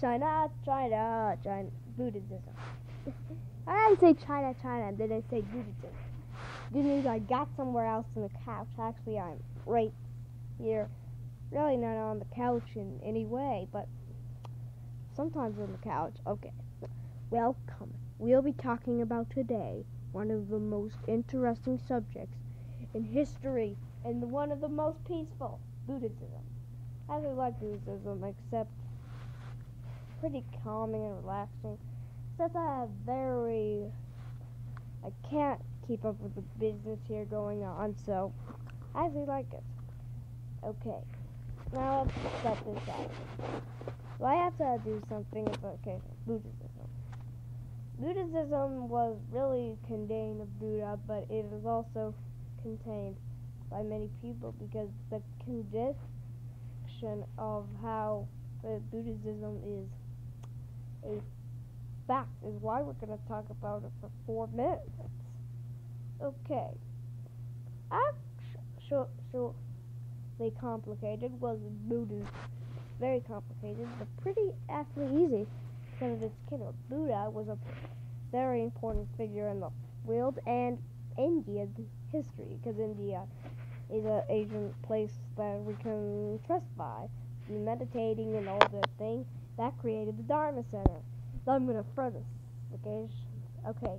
China, China, China, Buddhism. I say China, China, and then I say Buddhism. This means I got somewhere else on the couch. Actually, I'm right here. Really not on the couch in any way, but sometimes on the couch. Okay. Welcome. We'll be talking about today one of the most interesting subjects in history and one of the most peaceful, Buddhism. I really like Buddhism, except pretty calming and relaxing. Except I have very, I can't keep up with the business here going on, so I actually like it. Okay, now let's set this out. So I have to do something about okay, Buddhism. Buddhism was really contained of Buddha, but it is also contained by many people because the condition of how Buddhism is a fact is why we're going to talk about it for four minutes. Okay. Actually complicated was Buddhism. Very complicated, but pretty actually easy because its killer. Buddha was a very important figure in the world and India's history because India is an Asian place that we can trust by. Meditating and all that thing that created the Dharma Center. So I'm gonna throw this. Okay. Okay.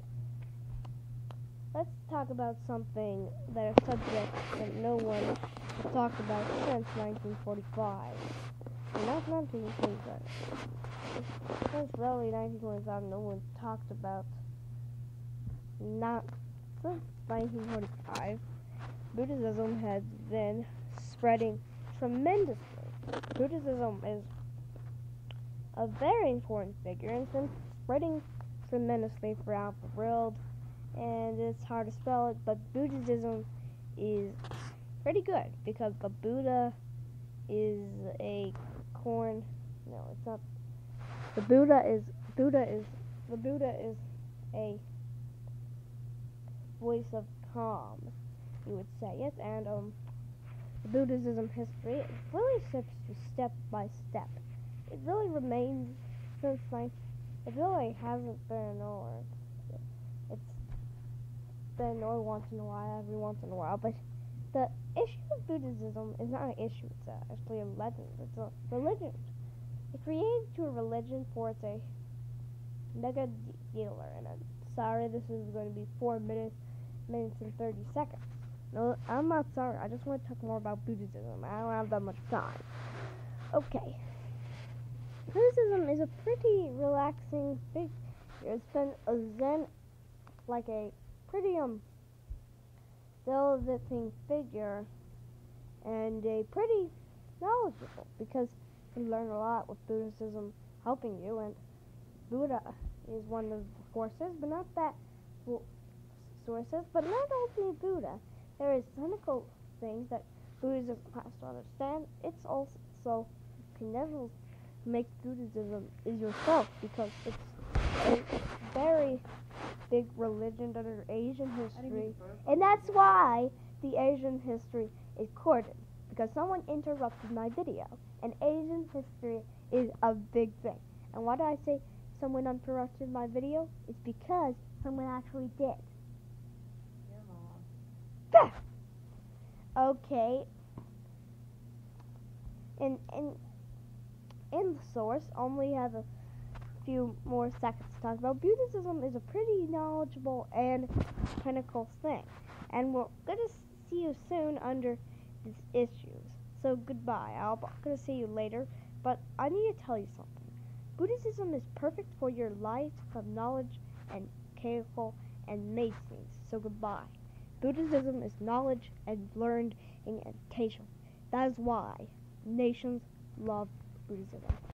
Let's talk about something that a subject that no one has talked about since 1945. And not 1925. Since really 1925, no one talked about not since 1945. Buddhism has been spreading tremendously. Buddhism is a very important figure and it's been spreading tremendously throughout the world. And it's hard to spell it, but Buddhism is pretty good because the Buddha is a corn. No, it's not. The Buddha is Buddha is the Buddha is a voice of calm you would say it, and um, Buddhism history really shifts step by step. It really remains since like it really hasn't been or it's been or once in a while, every once in a while, but the issue of Buddhism is not an issue, it's actually a legend. It's a religion. It created to a religion for its a mega dealer, and I'm sorry this is going to be four minutes minutes and 30 seconds. No, I'm not sorry. I just want to talk more about Buddhism. I don't have that much time. Okay. Buddhism is a pretty relaxing figure. It's been a Zen, like a pretty um, developing figure, and a pretty knowledgeable because you learn a lot with Buddhism helping you, and Buddha is one of the forces, but not that sources, but not only Buddha. There is technical things that Buddhism has to understand. It's also can make Buddhism is yourself because it's a very big religion under Asian history, and that's why the Asian history is corded because someone interrupted my video. And Asian history is a big thing. And why did I say someone interrupted my video? It's because someone actually did. okay. And and in the source, only have a few more seconds to talk about. Buddhism is a pretty knowledgeable and clinical thing, and we're gonna see you soon under these issues. So goodbye. I'm gonna see you later, but I need to tell you something. Buddhism is perfect for your life of knowledge and careful and masons. So goodbye. Buddhism is knowledge and learned education. That is why nations love Buddhism.